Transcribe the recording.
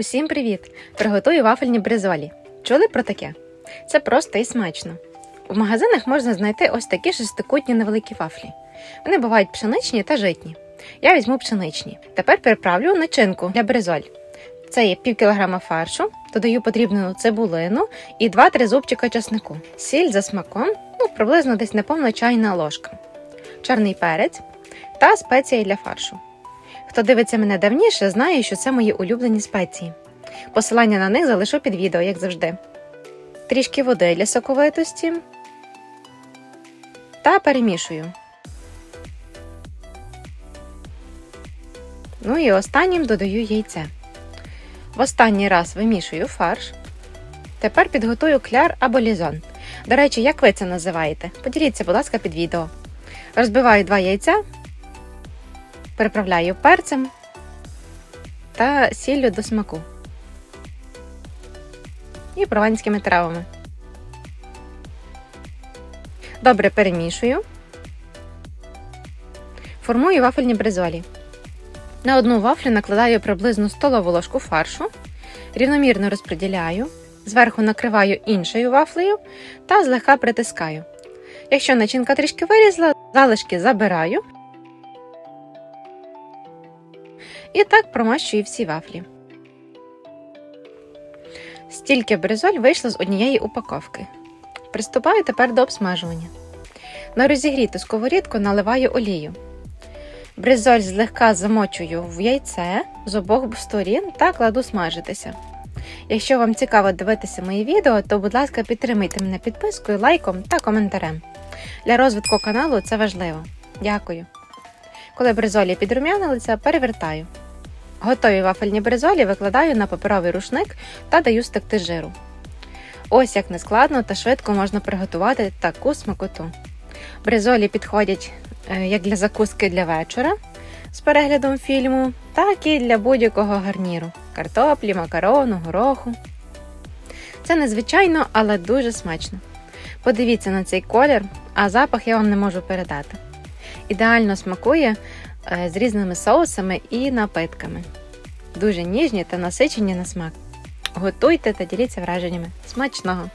Усім привіт! Приготую вафельні бризолі. Чули про таке? Це просто і смачно. В магазинах можна знайти ось такі шестикутні невеликі вафлі. Вони бувають пшеничні та житні. Я візьму пшеничні. Тепер переправлю начинку для бризоль. Це є пів кілограма фаршу, додаю потрібну цибулину і 2-3 зубчика чеснику. Сіль за смаком, ну приблизно десь неповна чайна ложка, чорний перець та спеції для фаршу. Хто дивиться мене давніше, знає, що це мої улюблені спеції. Посилання на них залишу під відео, як завжди. Трішки води для соковитості та перемішую. Ну і останнім додаю яйце. В останній раз вимішую фарш. Тепер підготую кляр або лізон. До речі, як ви це називаєте? Поділіться, будь ласка, під відео. Розбиваю два яйця, приправляю перцем та сіллю до смаку. І прованськими травами. Добре перемішую. Формую вафельні бризолі. На одну вафлю накладаю приблизно столову ложку фаршу, рівномірно розподіляю, зверху накриваю іншою вафлею та злегка притискаю. Якщо начинка трішки вирізла, залишки забираю і так промащую всі вафлі. Стільки бризоль вийшло з однієї упаковки. Приступаю тепер до обсмажування. На розігріту сковорідку наливаю олію. Бризоль злегка замочую в яйце з обох сторін та кладу смажитися. Якщо вам цікаво дивитися мої відео, то, будь ласка, підтримайте мене підпискою, лайком та коментарем. Для розвитку каналу це важливо. Дякую. Коли бризолі підрум'янилися, перевертаю. Готові вафельні бризолі викладаю на паперовий рушник та даю стекти жиру. Ось як нескладно та швидко можна приготувати таку смакоту. Бризолі підходять е, як для закуски для вечора з переглядом фільму, так і для будь-якого гарніру картоплі, макарону, гороху. Це незвичайно, але дуже смачно. Подивіться на цей колір, а запах я вам не можу передати. Ідеально смакує е, з різними соусами і напитками. Дуже ніжні та насичені на смак. Готуйте та діліться враженнями. Смачного!